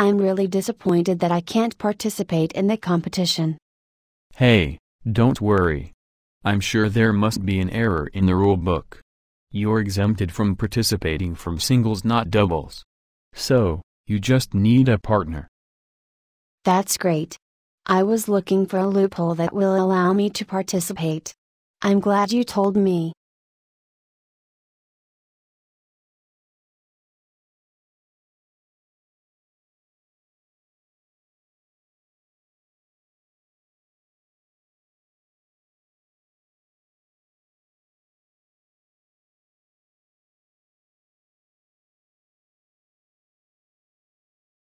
I'm really disappointed that I can't participate in the competition. Hey, don't worry. I'm sure there must be an error in the rule book. You're exempted from participating from singles not doubles. So, you just need a partner. That's great. I was looking for a loophole that will allow me to participate. I'm glad you told me.